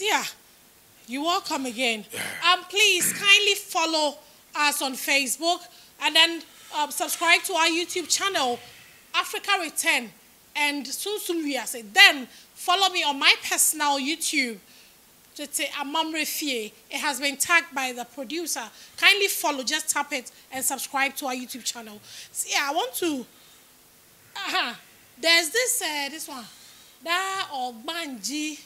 Ya. You welcome again. Um, please kindly follow us on Facebook and then um, subscribe to our YouTube channel, Africa Return, and soon soon we are say. Then follow me on my personal YouTube. Tete Amamre Fie. It has been tagged by the producer. Kindly follow, just tap it and subscribe to our YouTube channel. See, I want to. Uh-huh. There's this uh, this one. That Ogbanji.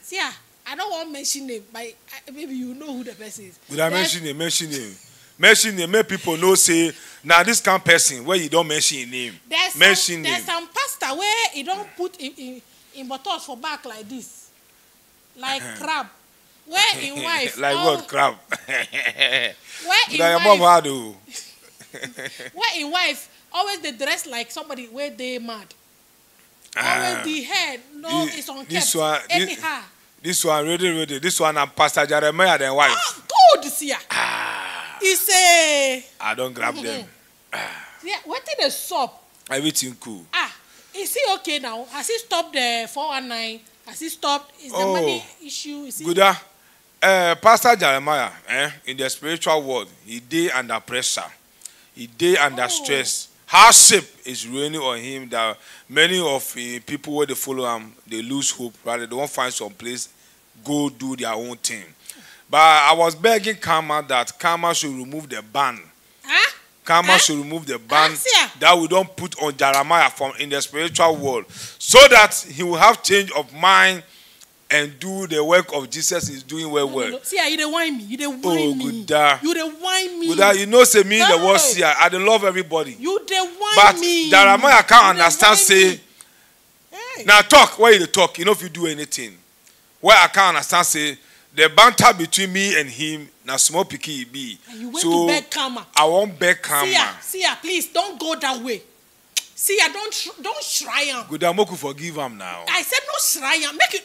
See, yeah, I don't want to mention name, but I, maybe you know who the person is. Would I mention him? Mention him. Mention him. Make people know say now this kind of person where you don't mention name. There's mention some, there's some pastor where you don't put in, in, in bottles for back like this, like crab. Where in wife, like all- what crap? Where in But your mom wife, had to. where in wife, always they dress like somebody where they mad. Ah. Always the head, no, This- it's on this one- this- Anyhow. This one ready, ready. This one and Pastor Jeremiah then wife. Ah, good, see ya. Ah, It's a I don't grab Mm-hmm. them. yeah. What did the stop? Everything cool. Ah, is he okay now? Has he stopped the four one nine? Has he stopped? Is the Oh. money issue? Is he? Good. ah. Uh, Pastor Jeremiah, eh, in the spiritual world, he day under pressure. He day under Oh. stress. Hardship is raining on him that many of the people where they follow him, they lose hope, rather they won't find some place, go do their own thing. But I was begging Karma that Karma should remove the ban. Huh? Karma Huh? should remove the ban Asia. that we don't put on Jeremiah from in the spiritual world, so that he will have change of mind and do the work of Jesus is doing well No, no, well. no. See, ah, you dey whine me. You dey oh, whine Oh, me. good da. You dey whine me. Good you know say me the word Hey. see I, I dey love everybody. You dey whine But me. Jeremiah can't You understand say. Hey. now talk where you talk you know if you do anything. Where I can't understand say the banter between me and him na small pikin be. And you went so to beg karma. I wan beg See Karma. ya, see ya, please don't go that way. See ya, don't don't try him. Good make forgive him now. I said no try am. Make it.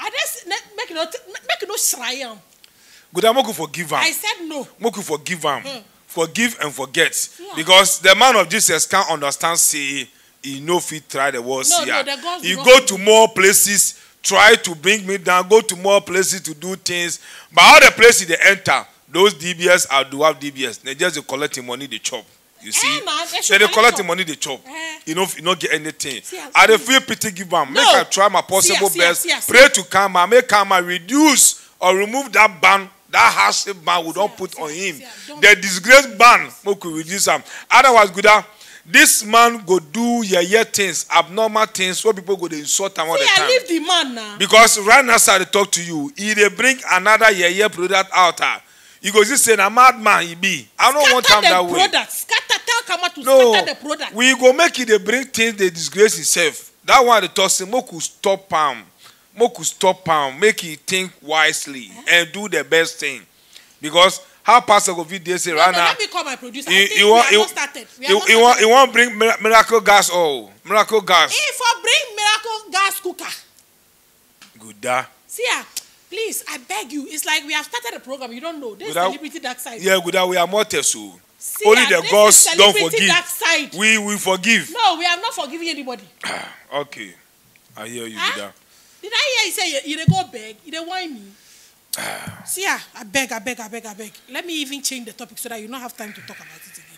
I just make you no make you no try am. That make we forgive am. I said no. make we forgive am Mm. forgive and forget Yeah. because the man of jesus can understand say he no fit try the world No, see no, ah. the he go to more places try to bring me down go to more places to do things but all the places they enter those dbs are do have dbs they just dey collect him money dey chop you see Eh, na, they they collect am. money dey chop. Eh. you no you no get anything. I- dey feel pity give am. Make i try my possible best. pray to karma. Make karma reduce or remove that ban that hardship ban we don put on him. the disgrace ban make we reduce am. Otherwise guda this man go do yeye things abnormal things wey people go dey insult am all the See, I time. leave the man now. because right now as i dey talk to you. He dey bring another yeye product out ah. You go see say na madman he be. I no want am that the way. Scatter. Tell Karma to no scatter the product. we go make e dey bring things dey disgrace himself that one i say make we stop make we stop am make e think wisely and do the best thing because how pastor go fit dey say right no, now let me call my producer. I he think he we have he not started. We he not he wan started. he wan bring miracle gas oh miracle gas If I bring miracle gas cooker, good da see ya, please, I beg you. It's like we have started a program. You don't know. This Without- celebrity dark side. yeah good we are mortals o See only the gods is don celebrity forgive we will forgive No, we are not forgiving anybody. Ah, okay i hear you ah, Huh? good Did I hear you say you, you go beg? You dey whine me? Ah. See ya, I beg, I beg, I beg, I beg. Let me even change the topic so that you don't have time to talk about it again.